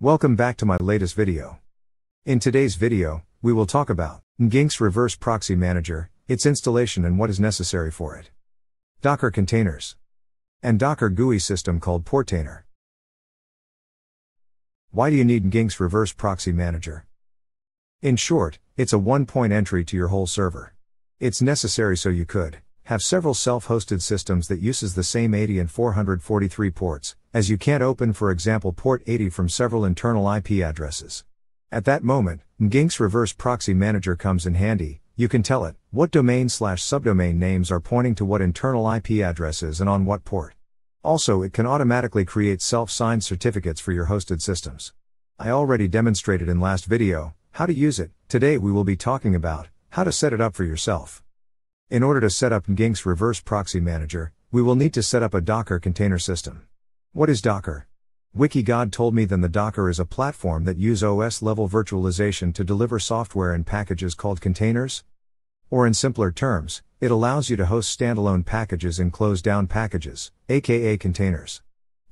Welcome back to my latest video. In today's video, we will talk about Nginx Reverse Proxy Manager, its installation and what is necessary for it. Docker containers. And Docker GUI system called Portainer. Why do you need Nginx Reverse Proxy Manager? In short, it's a one-point entry to your whole server. It's necessary so you could have several self-hosted systems that uses the same 80 and 443 ports, as you can't open for example port 80 from several internal IP addresses. At that moment, Nginx Reverse Proxy Manager comes in handy, you can tell it what domain slash subdomain names are pointing to what internal IP addresses and on what port. Also it can automatically create self-signed certificates for your hosted systems. I already demonstrated in last video, how to use it, today we will be talking about, how to set it up for yourself. In order to set up Nginx Reverse Proxy Manager, we will need to set up a Docker container system. What is Docker? WikiGod told me then the Docker is a platform that use OS level virtualization to deliver software and packages called containers. Or in simpler terms, it allows you to host standalone packages in closed down packages, aka containers.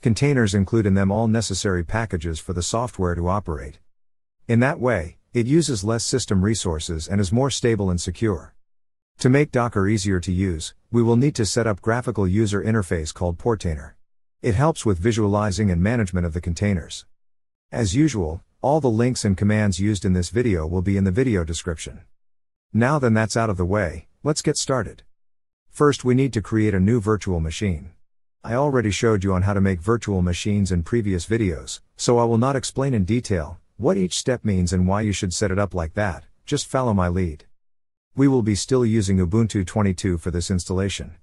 Containers include in them all necessary packages for the software to operate. In that way, it uses less system resources and is more stable and secure. To make Docker easier to use, we will need to set up graphical user interface called Portainer. It helps with visualizing and management of the containers. As usual, all the links and commands used in this video will be in the video description. Now then that's out of the way, let's get started. First we need to create a new virtual machine. I already showed you on how to make virtual machines in previous videos, so I will not explain in detail what each step means and why you should set it up like that, just follow my lead. We will be still using Ubuntu 22 for this installation.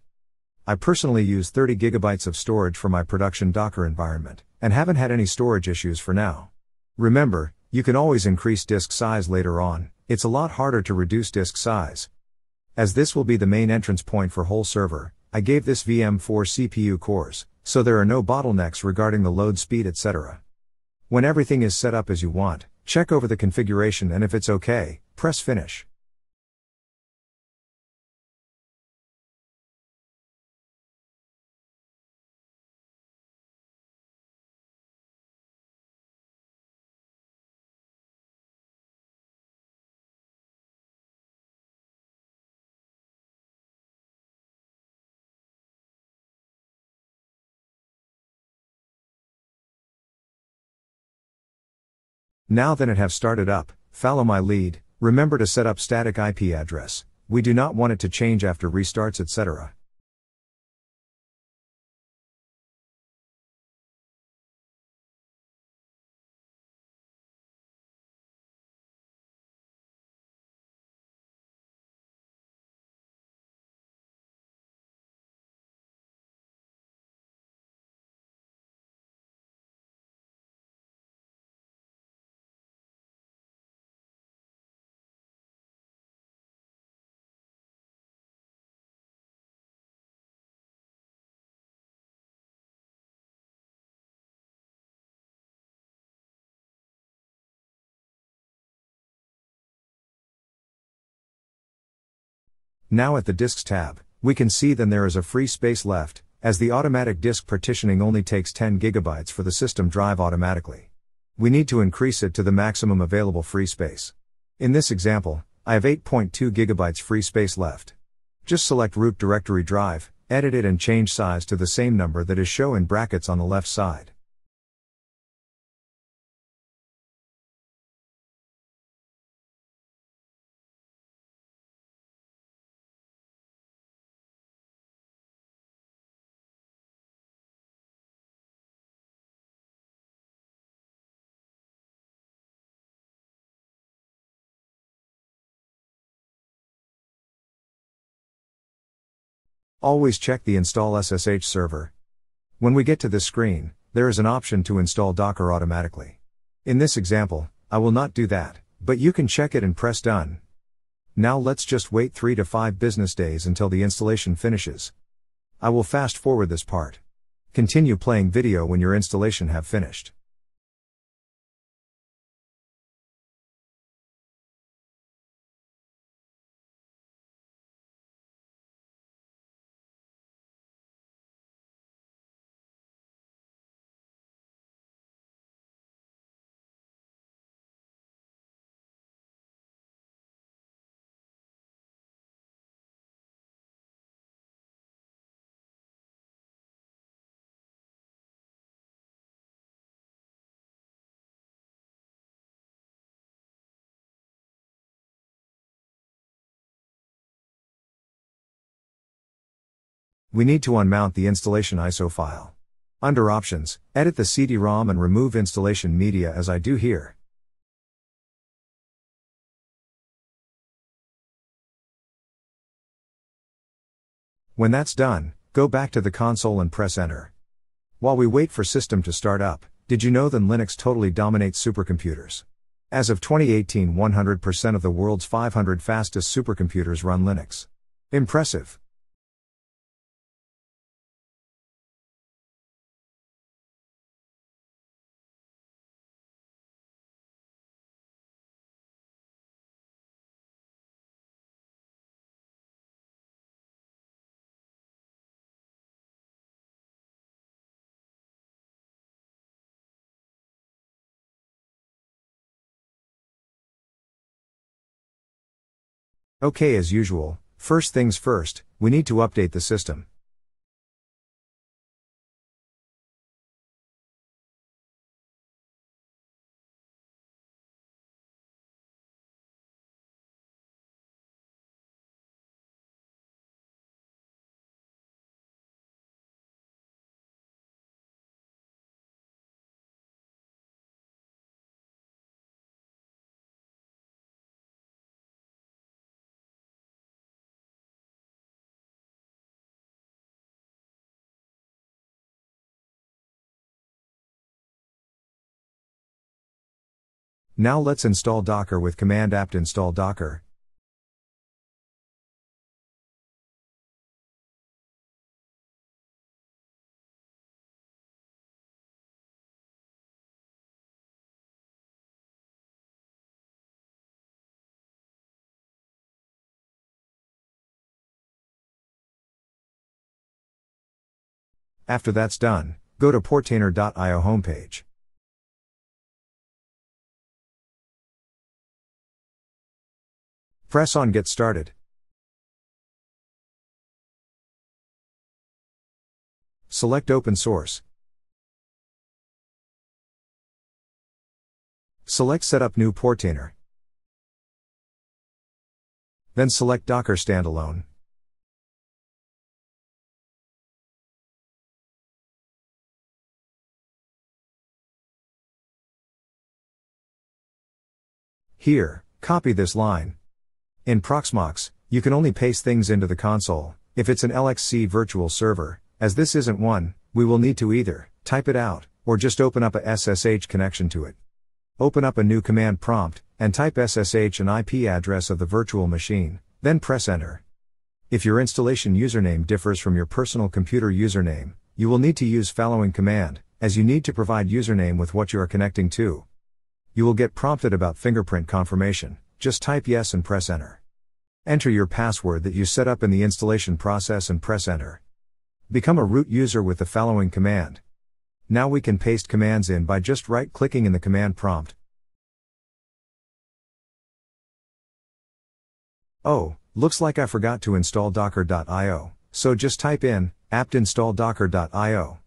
I personally use 30 gigabytes of storage for my production Docker environment, and haven't had any storage issues for now. Remember, you can always increase disk size later on, it's a lot harder to reduce disk size. As this will be the main entrance point for whole server, I gave this VM 4 CPU cores, so there are no bottlenecks regarding the load speed etc. When everything is set up as you want, check over the configuration and if it's okay, press finish. Now that it have started up, follow my lead, remember to set up static IP address, we do not want it to change after restarts etc. Now at the Disks tab, we can see then there is a free space left, as the automatic disk partitioning only takes 10 GB for the system drive automatically. We need to increase it to the maximum available free space. In this example, I have 8.2 GB free space left. Just select root directory drive, edit it and change size to the same number that is shown in brackets on the left side. Always check the install SSH server. When we get to this screen, there is an option to install Docker automatically. In this example, I will not do that, but you can check it and press done. Now let's just wait 3 to 5 business days until the installation finishes. I will fast forward this part. Continue playing video when your installation have finished. We need to unmount the installation ISO file. Under Options, edit the CD-ROM and remove installation media as I do here. When that's done, go back to the console and press Enter. While we wait for system to start up, did you know that Linux totally dominates supercomputers? As of 2018, 100% of the world's 500 fastest supercomputers run Linux. Impressive. Okay, as usual, first things first, we need to update the system. Now let's install Docker with command apt install docker. After that's done, go to portainer.io homepage. Press on Get Started. Select Open Source. Select Set up New Portainer. Then select Docker Standalone. Here, copy this line. In Proxmox, you can only paste things into the console. If it's an LXC virtual server, as this isn't one, we will need to either type it out or just open up a SSH connection to it. Open up a new command prompt and type SSH and IP address of the virtual machine, then press enter. If your installation username differs from your personal computer username, you will need to use following command, as you need to provide username with what you are connecting to. You will get prompted about fingerprint confirmation. Just type yes and press enter. Enter your password that you set up in the installation process and press enter. Become a root user with the following command. Now we can paste commands in by just right clicking in the command prompt. Oh, looks like I forgot to install docker.io, so just type in apt install docker.io.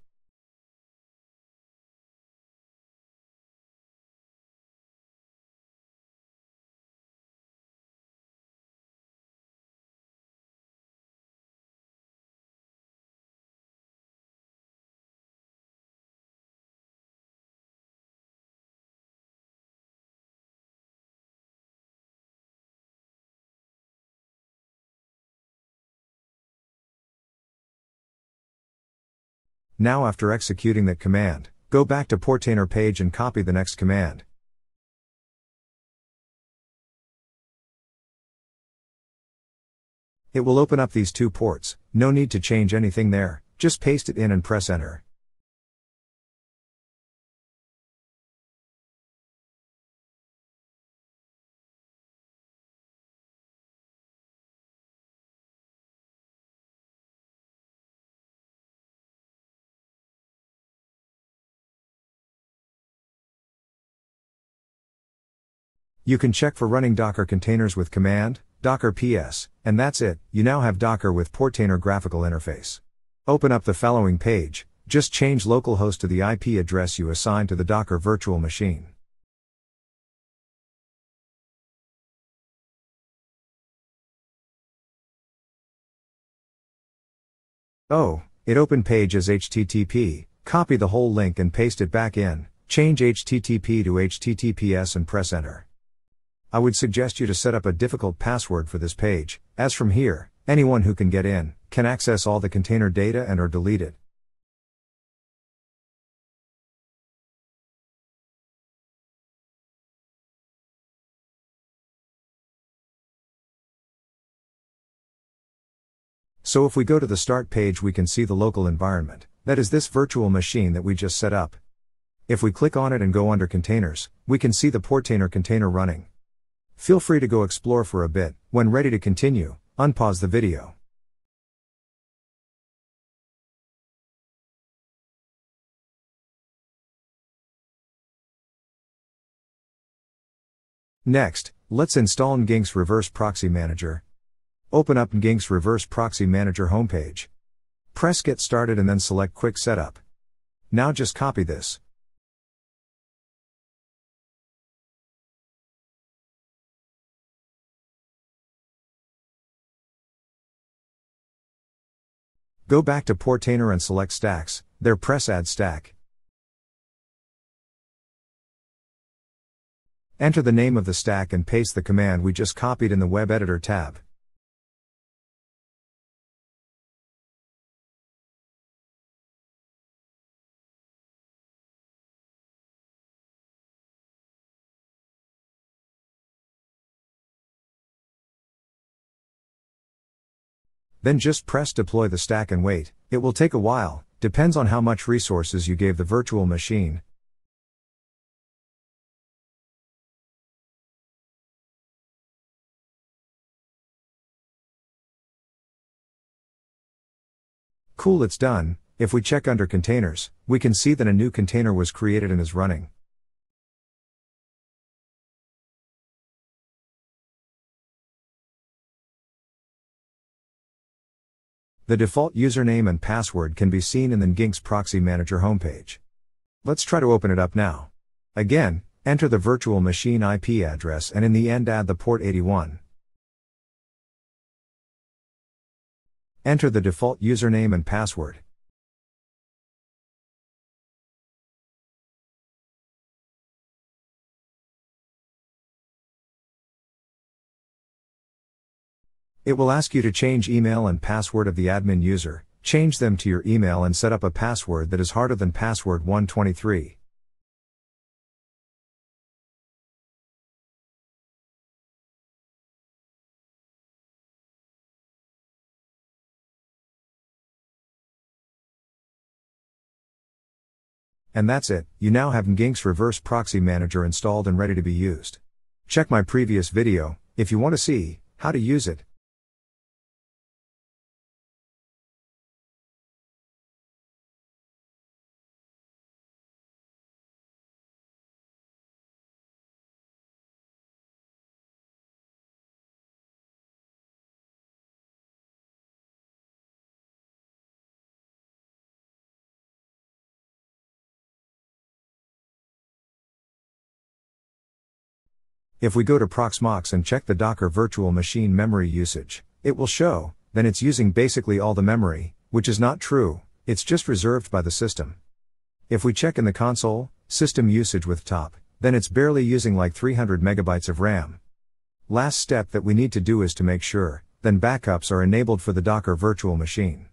Now after executing that command, go back to Portainer page and copy the next command. It will open up these two ports, no need to change anything there, just paste it in and press enter. You can check for running Docker containers with command, docker ps, and that's it, you now have Docker with Portainer graphical interface. Open up the following page, just change localhost to the IP address you assigned to the Docker virtual machine. Oh, it opened page as HTTP, copy the whole link and paste it back in, change HTTP to HTTPS and press enter. I would suggest you to set up a difficult password for this page, as from here, anyone who can get in, can access all the container data and or delete it. So if we go to the start page we can see the local environment, that is this virtual machine that we just set up. If we click on it and go under containers, we can see the Portainer container running. Feel free to go explore for a bit, when ready to continue, unpause the video. Next, let's install Nginx Reverse Proxy Manager, Open up Nginx Reverse Proxy Manager homepage. Press Get Started and then select Quick Setup. Now just copy this. Go back to Portainer and select Stacks, there press Add Stack. Enter the name of the stack and paste the command we just copied in the Web Editor tab. Then just press deploy the stack and wait, it will take a while, depends on how much resources you gave the virtual machine. Cool it's done, if we check under containers, we can see that a new container was created and is running. The default username and password can be seen in the Nginx Proxy Manager homepage. Let's try to open it up now. Again, enter the virtual machine IP address and in the end add the port 81. Enter the default username and password. It will ask you to change email and password of the admin user, change them to your email and set up a password that is harder than password 123. And that's it, you now have Nginx Reverse Proxy Manager installed and ready to be used. Check my previous video, if you want to see how to use it. If we go to Proxmox and check the Docker virtual machine memory usage, it will show, then it's using basically all the memory, which is not true, it's just reserved by the system. If we check in the console, system usage with top, then it's barely using like 300 megabytes of RAM. Last step that we need to do is to make sure, then backups are enabled for the Docker virtual machine.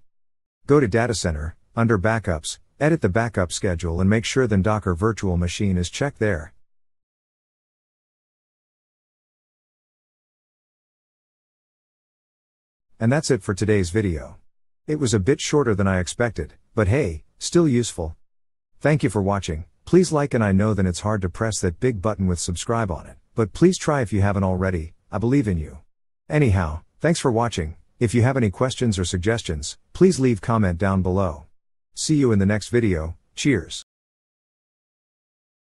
Go to Data Center, under Backups, edit the backup schedule and make sure then Docker virtual machine is checked there. And that's it for today's video. It was a bit shorter than I expected, but hey, still useful. Thank you for watching, please like and I know that it's hard to press that big button with subscribe on it, but please try if you haven't already, I believe in you. Anyhow, thanks for watching, if you have any questions or suggestions, please leave comment down below. See you in the next video, cheers.